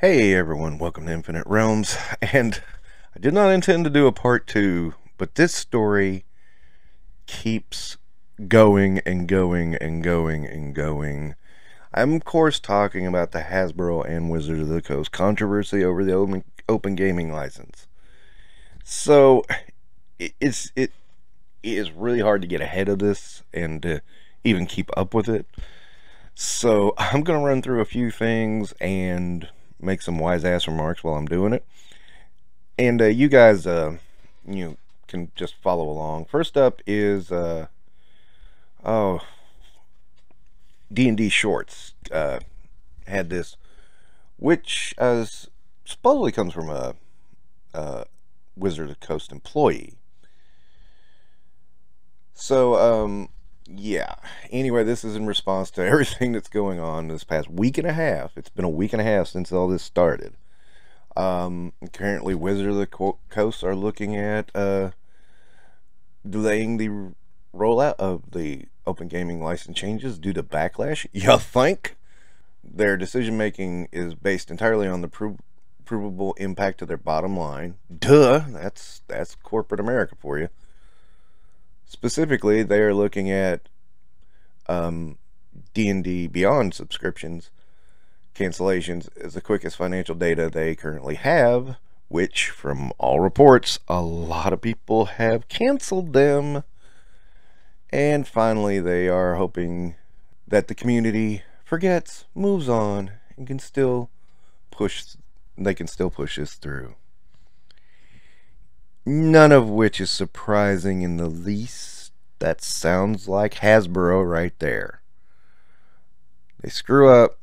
Hey everyone, welcome to Infinite Realms. And I did not intend to do a part two, but this story keeps going and going and going and going. I'm, of course, talking about the Hasbro and Wizard of the Coast controversy over the open, open gaming license. So, it, it's it, it is really hard to get ahead of this and to even keep up with it. So, I'm going to run through a few things and make some wise ass remarks while I'm doing it. And uh, you guys, uh, you can just follow along. First up is, uh, oh, D&D Shorts uh, had this, which uh, supposedly comes from a, a Wizard of Coast employee. So, um, yeah. Anyway, this is in response to everything that's going on this past week and a half. It's been a week and a half since all this started. Um, currently, Wizard of the Coast are looking at uh, delaying the rollout of the open gaming license changes due to backlash. You think? Their decision making is based entirely on the pro provable impact to their bottom line. Duh, that's that's corporate America for you. Specifically, they are looking at um, D&D Beyond subscriptions cancellations as the quickest financial data they currently have, which, from all reports, a lot of people have canceled them. And finally, they are hoping that the community forgets, moves on, and can still push, they can still push this through. None of which is surprising in the least. That sounds like Hasbro right there. They screw up.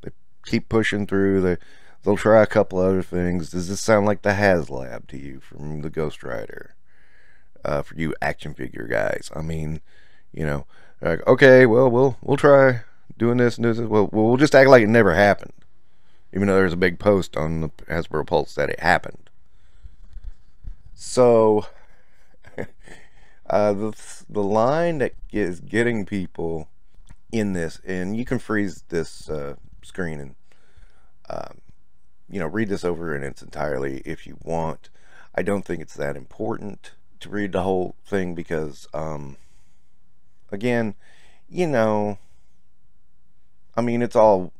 They keep pushing through. They, they'll try a couple other things. Does this sound like the HasLab to you from the Ghost Rider? Uh, for you action figure guys. I mean, you know, like, okay, well, we'll we'll try doing this and this. Well, we'll just act like it never happened, even though there's a big post on the Hasbro Pulse that it happened. So, uh, the the line that is getting people in this, and you can freeze this uh, screen and um, you know read this over in its entirely if you want. I don't think it's that important to read the whole thing because, um, again, you know, I mean, it's all.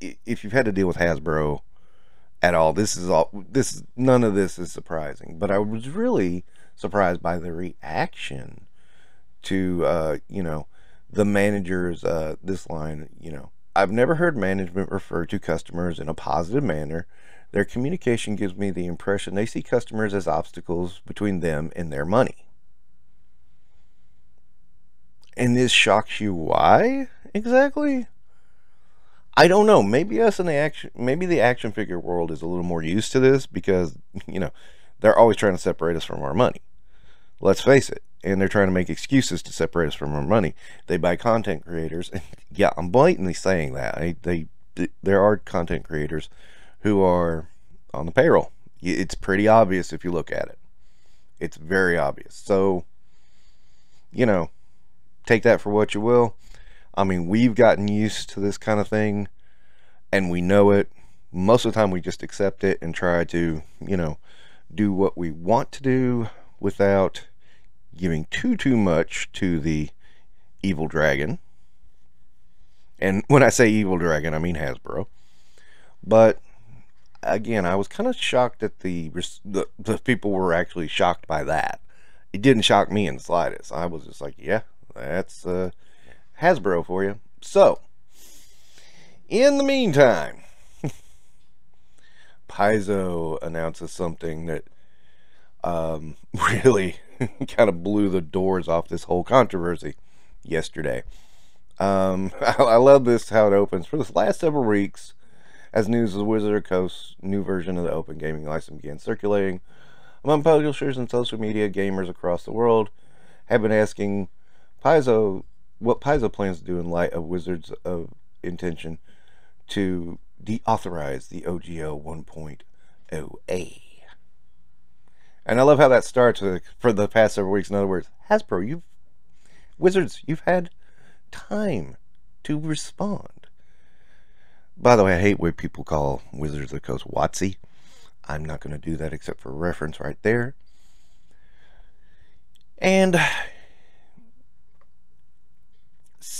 If you've had to deal with Hasbro at all. This is all this none of this is surprising, but I was really surprised by the reaction to uh, you know the managers uh, this line, you know. I've never heard management refer to customers in a positive manner. Their communication gives me the impression they see customers as obstacles between them and their money. And this shocks you why exactly? I don't know. Maybe us in the action, maybe the action figure world is a little more used to this because you know they're always trying to separate us from our money. Let's face it, and they're trying to make excuses to separate us from our money. They buy content creators. yeah, I'm blatantly saying that. I, they, there are content creators who are on the payroll. It's pretty obvious if you look at it. It's very obvious. So, you know, take that for what you will. I mean, we've gotten used to this kind of thing and we know it. Most of the time, we just accept it and try to, you know, do what we want to do without giving too, too much to the evil dragon. And when I say evil dragon, I mean Hasbro. But again, I was kind of shocked that the, the, the people were actually shocked by that. It didn't shock me in the slightest. I was just like, yeah, that's uh, Hasbro for you. So, in the meantime, Paizo announces something that um, really kind of blew the doors off this whole controversy yesterday. Um, I, I, love this how it opens. For the last several weeks, as news of Wizard of Coast's new version of the Open Gaming License began circulating among publishers and social media, gamers across the world have been asking Paizo what Paizo plans to do in light of Wizards of intention to deauthorize the OGL 1.0A. And I love how that starts for the past several weeks. In other words, Hasbro, you've Wizards, you've had time to respond. By the way, I hate when people call Wizards of the Coast WotC. I'm not going to do that except for reference right there. And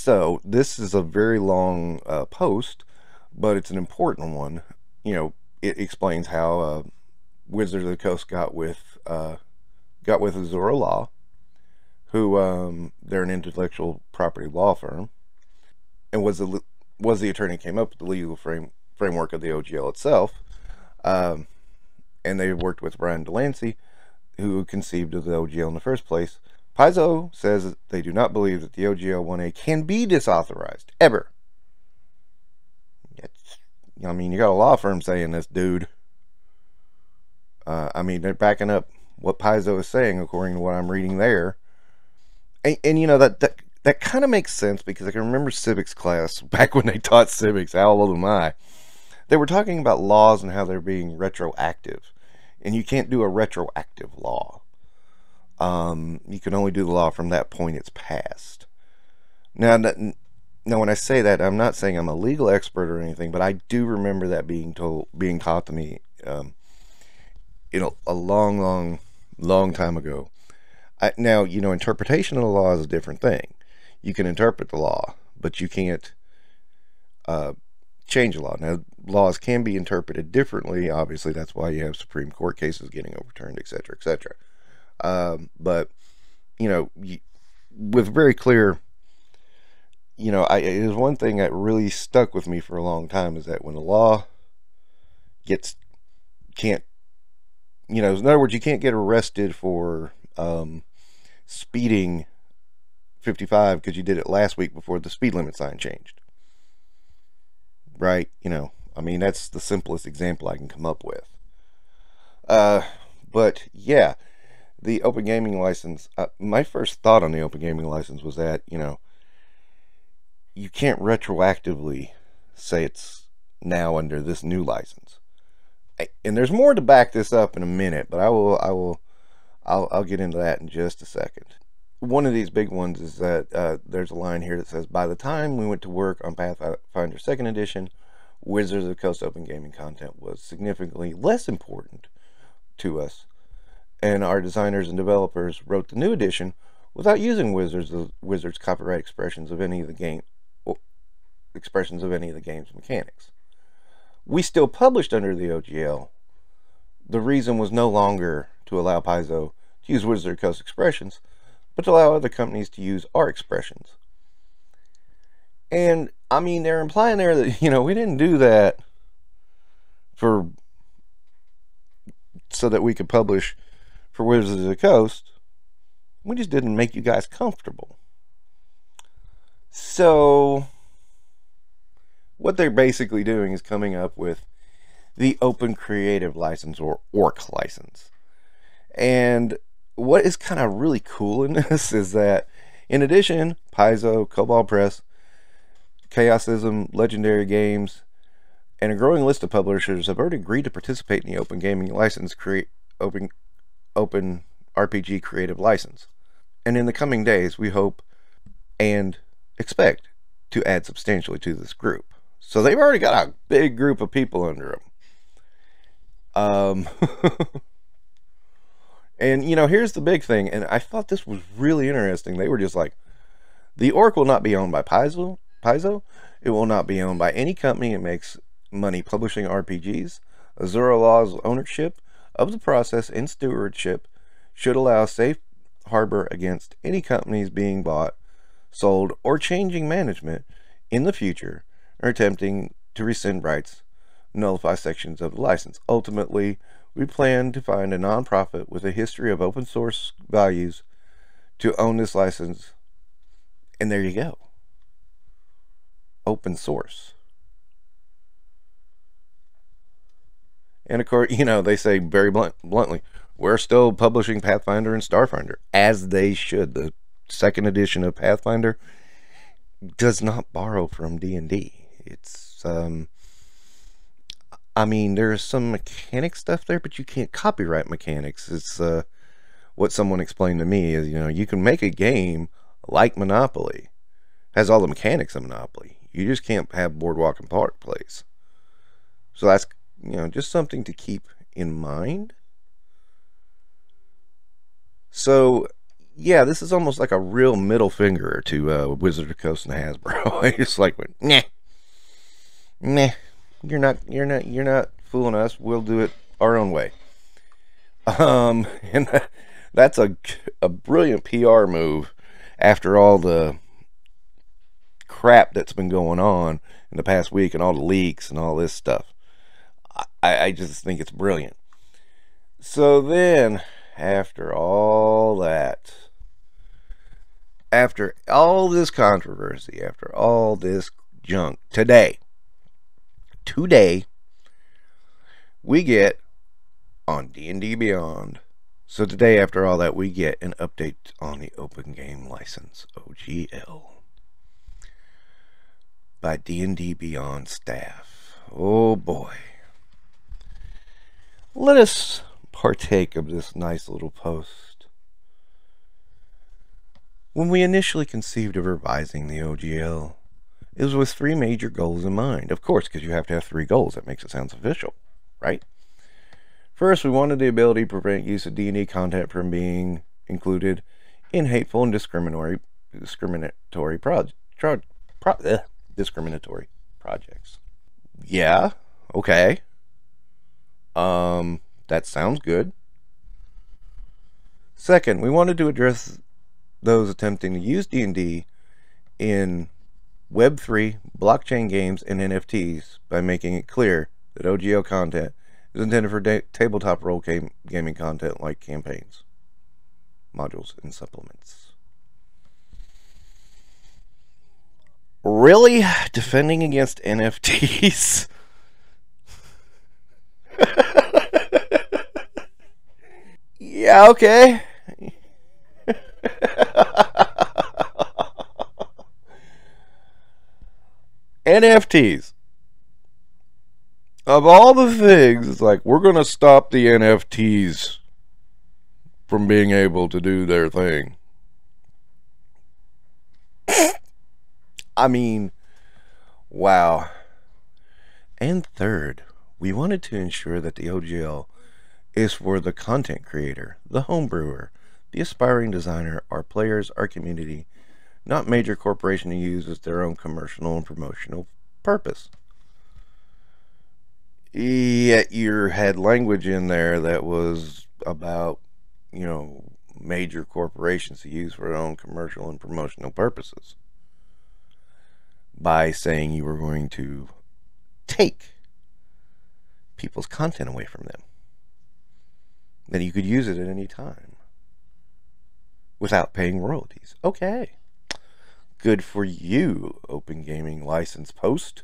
so this is a very long uh, post, but it's an important one. You know, it explains how uh, Wizards of the Coast got with uh, got with Azora Law, who um, they're an intellectual property law firm, and was the was the attorney came up with the legal frame framework of the OGL itself. Um, and they worked with Brian Delancey, who conceived of the OGL in the first place. Paizo says they do not believe that the OGL 1A can be disauthorized, ever. It's, I mean, you got a law firm saying this, dude. Uh, I mean, they're backing up what Paizo is saying, according to what I'm reading there. And, and you know, that, that, that kind of makes sense because I can remember civics class back when they taught civics. How old am I? They were talking about laws and how they're being retroactive and you can't do a retroactive law. Um, you can only do the law from that point it's passed. Now, now, when I say that, I'm not saying I'm a legal expert or anything, but I do remember that being told, being taught to me, um, you know, a long, long, long time ago. I, now, you know, interpretation of the law is a different thing. You can interpret the law, but you can't uh, change the law. Now, laws can be interpreted differently. Obviously, that's why you have Supreme Court cases getting overturned, etc., etc. Um, but you know, with very clear, you know, I, it is one thing that really stuck with me for a long time is that when the law gets can't, you know, in other words, you can't get arrested for um, speeding 55 because you did it last week before the speed limit sign changed right? You know, I mean, that's the simplest example I can come up with. Uh, but yeah, the open gaming license, uh, my first thought on the open gaming license was that, you know, you can't retroactively say it's now under this new license. And there's more to back this up in a minute, but I will, I will, I'll, I'll get into that in just a second. One of these big ones is that uh, there's a line here that says, by the time we went to work on Pathfinder 2nd Edition, Wizards of the Coast Open Gaming content was significantly less important to us, and our designers and developers wrote the new edition without using Wizards Wizards copyright expressions of any of the game expressions of any of the game's mechanics. We still published under the OGL. The reason was no longer to allow Paizo to use Wizard Coast expressions, but to allow other companies to use our expressions. And I mean, they're implying there that, you know, we didn't do that for so that we could publish for Wizards of the Coast. We just didn't make you guys comfortable. So, what they're basically doing is coming up with the Open Creative License or ORC license. And what is kind of really cool in this is that, in addition, Paizo, Kobold Press, Chaosium, Legendary Games, and a growing list of publishers have already agreed to participate in the Open Gaming License create Open Open RPG Creative License. And in the coming days, we hope and expect to add substantially to this group. So they've already got a big group of people under them. Um, and you know, here's the big thing, and I thought this was really interesting. They were just like, the Orc will not be owned by Paizo, Paizo. It will not be owned by any company that makes money publishing RPGs. Azora Law's ownership of the process and stewardship should allow safe harbor against any companies being bought, sold, or changing management in the future or attempting to rescind rights, nullify sections of the license. Ultimately, we plan to find a nonprofit with a history of open source values to own this license. And there you go open source. And of course, you know, they say very blunt, bluntly, we're still publishing Pathfinder and Starfinder, as they should. The second edition of Pathfinder does not borrow from D&D. It's, um, I mean, there's some mechanic stuff there, but you can't copyright mechanics. It's, uh, what someone explained to me is, you know, you can make a game like Monopoly, has all the mechanics of Monopoly You just can't have Boardwalk and Park Place. So that's you know just something to keep in mind. So yeah, this is almost like a real middle finger to uh, Wizard of Coast and Hasbro. I just like, nah, nah, you're not, you're not, you're not fooling us. We'll do it our own way. Um, and that's a a brilliant PR move after all the crap that's been going on in the past week and all the leaks and all this stuff. I, I just think it's brilliant. So then, after all that, after all this controversy, after all this junk, today, today, we get on D&D Beyond. So today, after all that, we get an update on the Open Game License, OGL, by D&D Beyond staff. Oh boy. Let us partake of this nice little post. When we initially conceived of revising the OGL, it was with three major goals in mind. Of course, because you have to have three goals. That makes it sound official, right? First, we wanted the ability to prevent use of D&D content from being included in hateful and discriminatory discriminatory discriminatory projects. Yeah, okay. Um, that sounds good. Second, we wanted to address those attempting to use D&D in Web3, blockchain games, and NFTs by making it clear that OGL content is intended for tabletop role game gaming content like campaigns, modules, and supplements. Really? Defending against NFTs? yeah, okay. NFTs of all the things, it's like we're going to stop the NFTs from being able to do their thing. I mean, wow. And third, we wanted to ensure that the OGL is for the content creator, the home brewer, the aspiring designer, our players, our community, not major corporation to use as their own commercial and promotional purpose. Yet you had language in there that was about, you know, major corporations to use for their own commercial and promotional purposes by saying you were going to take people's content away from them. Then you could use it at any time without paying royalties. Okay. Good for you, Open Gaming License Post.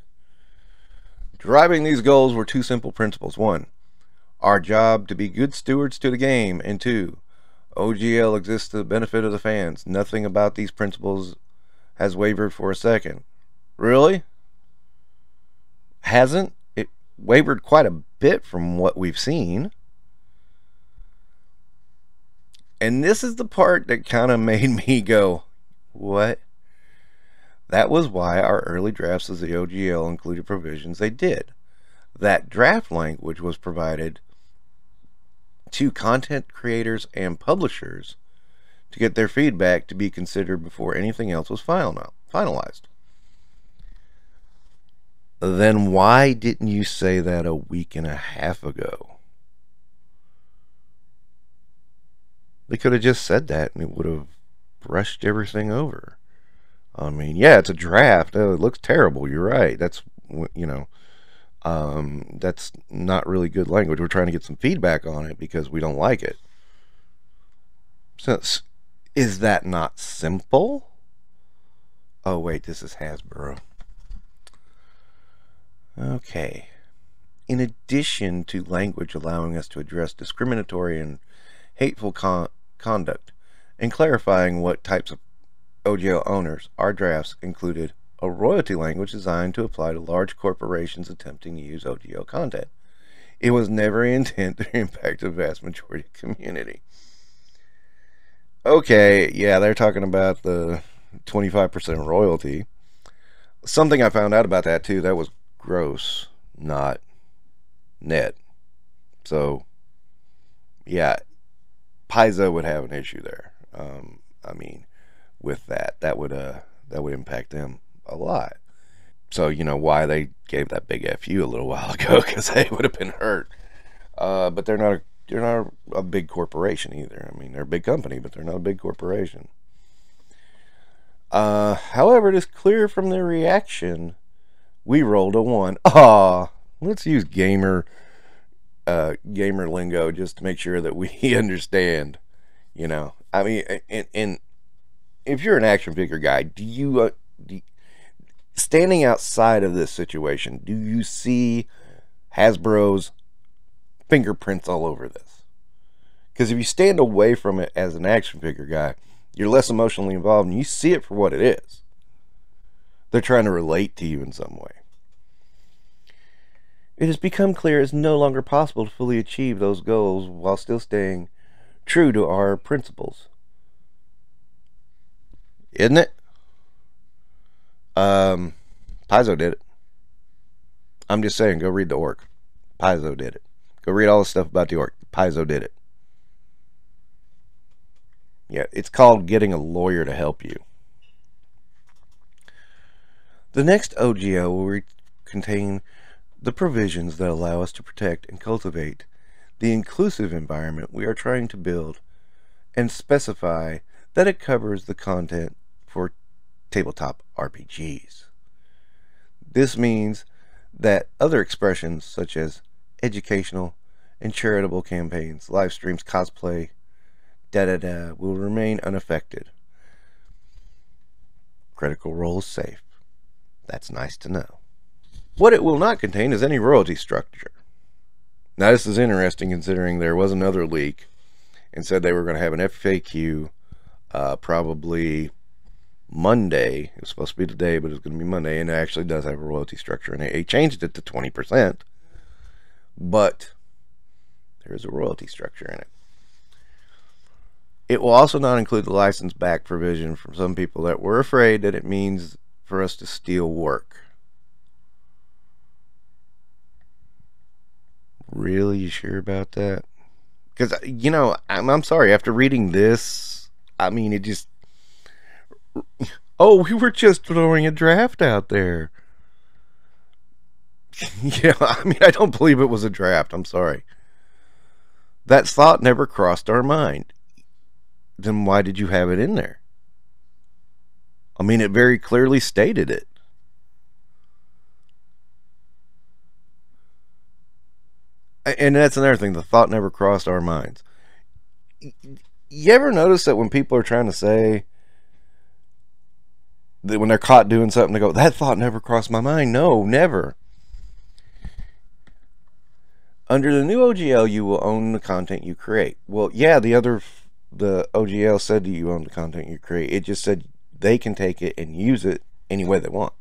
Driving these goals were two simple principles. One, our job to be good stewards to the game. And two, OGL exists to the benefit of the fans. Nothing about these principles has wavered for a second. Really? Hasn't? Wavered quite a bit from what we've seen. And this is the part that kind of made me go, what? That was why our early drafts of the OGL included provisions they did. That draft language was provided to content creators and publishers to get their feedback to be considered before anything else was finalized. Then why didn't you say that a week and a half ago? They could have just said that and it would have brushed everything over. I mean, yeah, it's a draft. Oh, it looks terrible. You're right. That's you know, um, that's not really good language. We're trying to get some feedback on it because we don't like it. So, is that not simple? Oh wait, this is Hasbro. Okay. In addition to language allowing us to address discriminatory and hateful con conduct, and clarifying what types of OGL owners, our drafts included a royalty language designed to apply to large corporations attempting to use OGL content. It was never intent to impact the vast majority of community. Okay, yeah, they're talking about the 25% royalty. something I found out about that too. That was gross, not net. So, yeah, Paizo would have an issue there. Um, I mean, with that, that would uh that would impact them a lot. So you know why they gave that big fu a little while ago because they would have been hurt. Uh, but they're not a, they're not a big corporation either. I mean, they're a big company, but they're not a big corporation. Uh, however, it is clear from their reaction, we rolled a one. Ah, let's use gamer uh, gamer lingo just to make sure that we understand. You know, I mean, and, and if you're an action figure guy, do you, uh, do you, standing outside of this situation, do you see Hasbro's fingerprints all over this? Because if you stand away from it as an action figure guy, you're less emotionally involved and you see it for what it is. They're trying to relate to you in some way. It has become clear it's no longer possible to fully achieve those goals while still staying true to our principles. Isn't it? Um, Paizo did it. I'm just saying, go read the orc. Paizo did it. Go read all the stuff about the orc. Paizo did it. Yeah, it's called getting a lawyer to help you. The next OGL will contain the provisions that allow us to protect and cultivate the inclusive environment we are trying to build and specify that it covers the content for tabletop RPGs. This means that other expressions such as educational and charitable campaigns, live streams, cosplay, da da da will remain unaffected. Critical Role is safe. That's nice to know. What it will not contain is any royalty structure. Now, this is interesting considering there was another leak and said they were going to have an FAQ uh, probably Monday. It was supposed to be today, but it's going to be Monday, and it actually does have a royalty structure, and they changed it to 20%. But there is a royalty structure in it. It will also not include the license back provision from some people that were afraid that it means for us to steal work. Really, sure about that? Because uh, you know, I'm, I'm sorry. After reading this, I mean, it just. Oh, we were just throwing a draft out there. yeah, I mean, I don't believe it was a draft. I'm sorry. That thought never crossed our mind. Then why did you have it in there? I mean, it very clearly stated it. And that's another thing the thought never crossed our minds. You ever notice that when people are trying to say that when they're caught doing something they go that thought never crossed my mind. No never. Under the new ogl you will own the content you create. Well yeah the other the ogl said that you own the content you create. It just said they can take it and use it any way they want.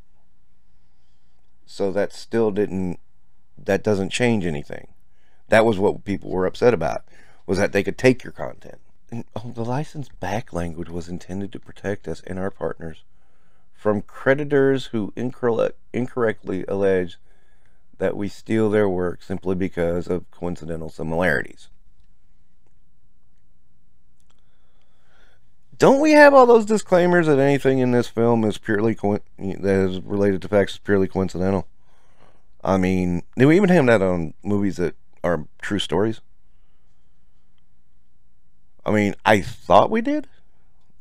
So that still didn't that doesn't change anything that was what people were upset about, was that they could take your content. And, oh, the license back language was intended to protect us and our partners from creditors who incorrectly allege that we steal their work simply because of coincidental similarities. Don't we have all those disclaimers that anything in this film is purely that is related to facts is purely coincidental? I mean, do we even have that on movies that are true stories? I mean, I thought we did,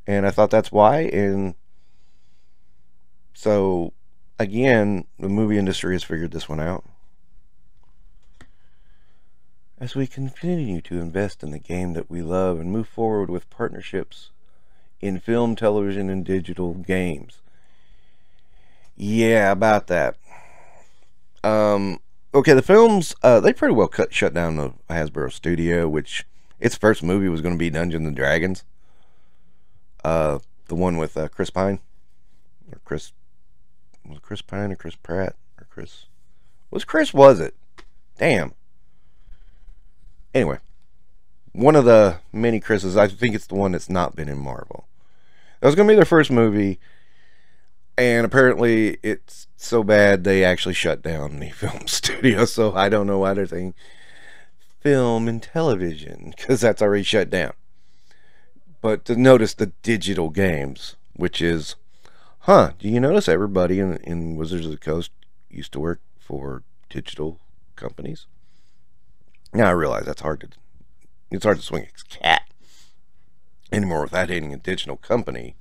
and I thought that's why. And so, again, the movie industry has figured this one out. As we continue to invest in the game that we love and move forward with partnerships in film, television, and digital games. Yeah, about that. Um, okay, the films uh, they pretty well cut shut down the Hasbro studio, which its first movie was going to be Dungeons and Dragons. Uh, the one with uh, Chris Pine or Chris was Chris Pine or Chris Pratt or Chris was Chris was it? Damn. Anyway, one of the many Chris's. I think it's the one that's not been in Marvel. That was going to be their first movie. And apparently it's so bad they actually shut down the film studio. So I don't know why they're saying film and television because that's already shut down. But to notice the digital games, which is, huh? Do you notice everybody in, in Wizards of the Coast used to work for digital companies? Now I realize that's hard to it's hard to swing a cat anymore without hitting a digital company.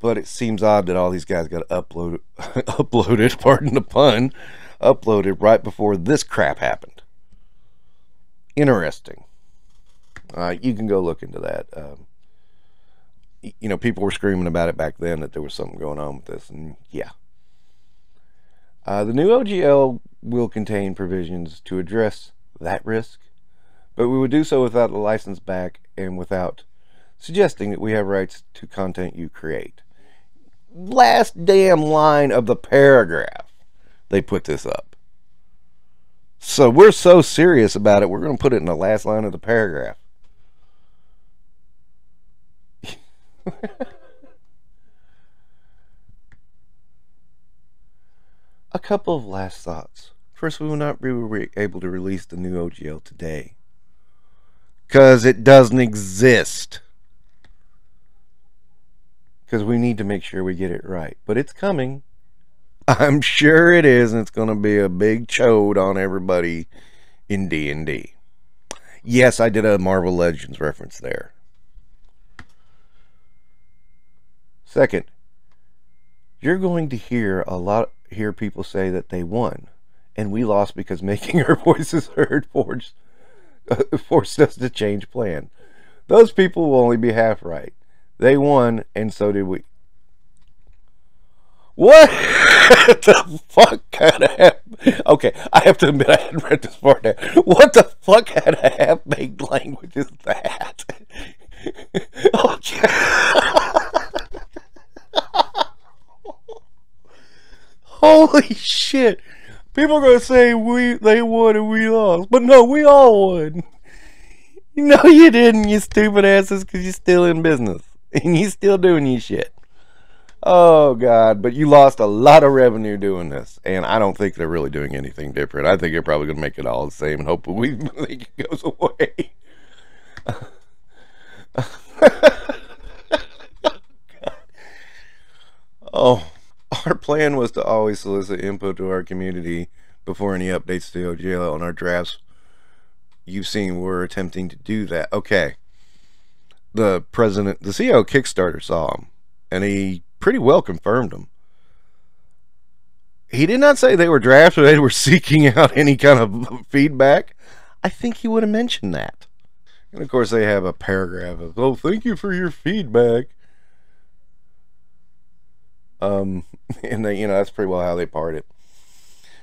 But it seems odd that all these guys got uploaded, uploaded, pardon the pun, uploaded right before this crap happened. Interesting. Uh, you can go look into that. Um, you know, people were screaming about it back then that there was something going on with this, and yeah. Uh, the new OGL will contain provisions to address that risk but we would do so without the license back and without suggesting that we have rights to content you create. Last damn line of the paragraph, they put this up. So we're so serious about it, we're going to put it in the last line of the paragraph. A couple of last thoughts. First, we will not be able to release the new OGL today because it doesn't exist. Because we need to make sure we get it right. But it's coming. I'm sure it is, and it's going to be a big chode on everybody in D&D. Yes, I did a Marvel Legends reference there. Second, you're going to hear a lot hear people say that they won and we lost because making our voices heard forged forced us to change plan. Those people will only be half right. They won, and so did we. What the fuck kind of half? Okay, I have to admit I hadn't read this part down. What the fuck kind of half-baked language is that? oh, Holy shit! People are gonna say we they won and we lost, but no, we all won. No, you didn't, you stupid asses, because you're still in business and you still doing your shit. Oh God! But you lost a lot of revenue doing this, and I don't think they're really doing anything different. I think they're probably gonna make it all the same, and hope we think it goes away. oh. our plan was to always solicit input to our community before any updates to OGL on our drafts. You've seen we're attempting to do that. Okay. The president, the CEO Kickstarter saw him, and he pretty well confirmed them. He did not say they were drafted, they were seeking out any kind of feedback. I think he would have mentioned that. And of course, they have a paragraph of, oh, thank you for your feedback. Um, and they, you know, that's pretty well how they part it.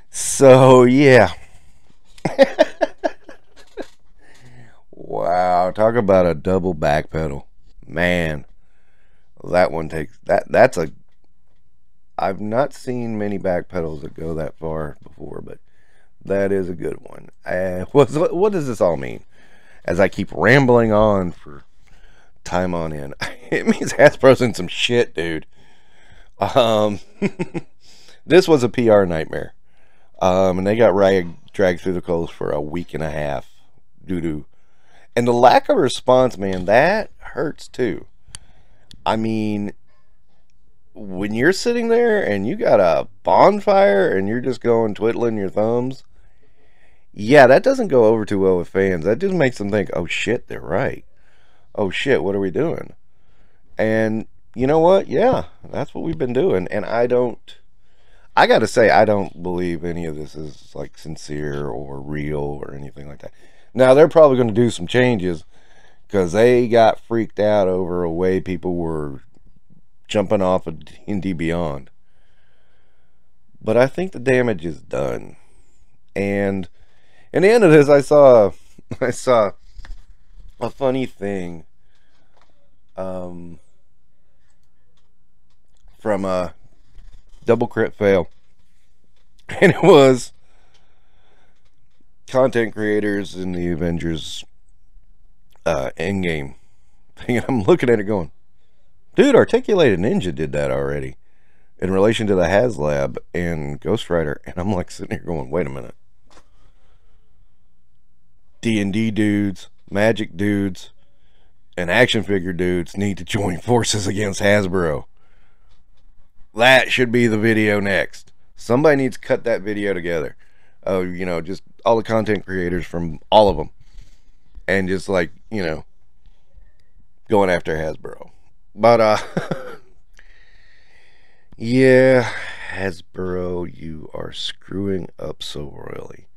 So, yeah. wow, talk about a double back pedal. Man, that one takes that that's a I've not seen many back pedals that go that far before, but that is a good one. Uh, what, what does this all mean? As I keep rambling on for time on end, it means Hasbro's in some shit, dude. Um, this was a PR nightmare. Um, and they got rag, dragged through the coals for a week and a half. due doo. And the lack of response, man, that hurts too. I mean, when you're sitting there and you got a bonfire and you're just going twiddling your thumbs, yeah, that doesn't go over too well with fans. That just makes them think, oh shit, they're right. Oh shit, what are we doing? And you know what? Yeah, that's what we've been doing. And I don't, I got to say, I don't believe any of this is like sincere or real or anything like that. Now, they're probably going to do some changes because they got freaked out over a way people were jumping off of D&D Beyond. But I think the damage is done. And in the end of this, I saw, I saw a funny thing. Um, from a double crit fail. And it was content creators in the Avengers uh, Endgame thing. I'm looking at it going, dude, Articulated Ninja did that already. in relation to the HasLab and Ghost Rider, and I'm like sitting here going, wait a minute. D&D dudes, magic dudes, and action figure dudes need to join forces against Hasbro. That should be the video next. Somebody needs to cut that video together. Oh, you know, just all the content creators from all of them. And just like, you know, going after Hasbro. But uh Yeah, Hasbro, you are screwing up so royally.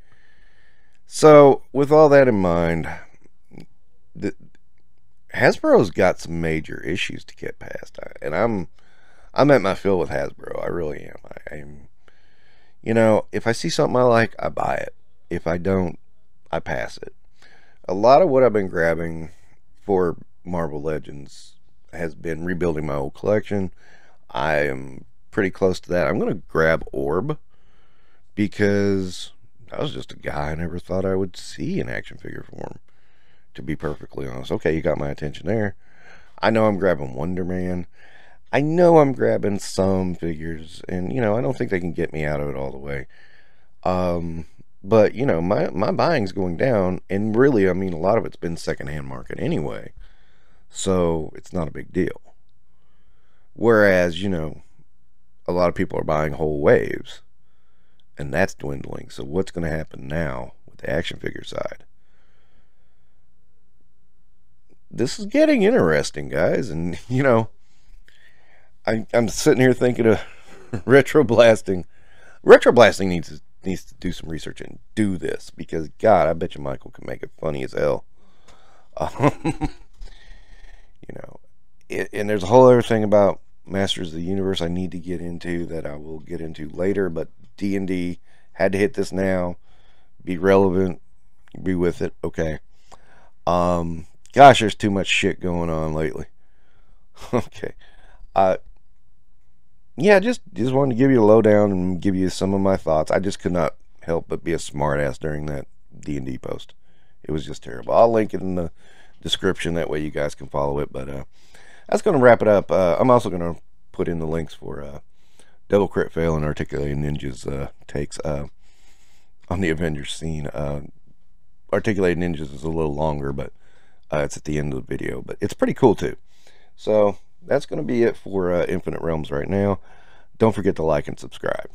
So, with all that in mind, the, Hasbro's got some major issues to get past, and I'm I'm at my fill with Hasbro. I really am. I, am, you know, if I see something I like, I buy it. If I don't, I pass it. A lot of what I've been grabbing for Marvel Legends has been rebuilding my old collection. I am pretty close to that. I'm going to grab Orb because I was just a guy I never thought I would see in action figure form, to be perfectly honest. Okay, you got my attention there. I know I'm grabbing Wonder Man. I know I'm grabbing some figures, and you know I don't think they can get me out of it all the way. Um, but you know my my buying's going down, and really, I mean, a lot of it's been secondhand market anyway, so it's not a big deal. Whereas you know a lot of people are buying whole waves, and that's dwindling. So what's going to happen now with the action figure side? This is getting interesting, guys, and you know, I, I'm sitting here thinking of retro blasting. Retro blasting needs to needs to do some research and do this because God, I bet you Michael can make it funny as hell. Um, you know, it, and there's a whole other thing about Masters of the Universe I need to get into that I will get into later, but D&D had to hit this now, be relevant, be with it. Okay. Um gosh, there's too much shit going on lately. okay. Uh yeah, just just wanted to give you a lowdown and give you some of my thoughts. I just could not help but be a smartass during that D&D post. It was just terrible. I'll link it in the description that way you guys can follow it, but uh that's going to wrap it up. Uh, I'm also going to put in the links for uh, Double Crit Fail and Articulated Ninjas uh, takes uh, on the Avengers scene. Uh, Articulated Ninjas is a little longer, but uh, it's at the end of the video. But it's pretty cool too. So that's going to be it for uh, Infinite Realms right now. Don't forget to like and subscribe.